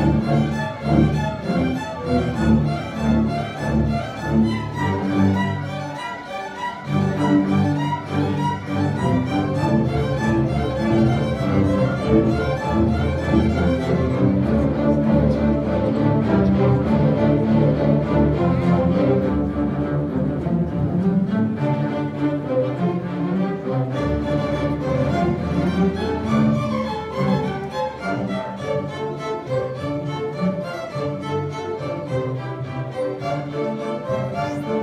Música life.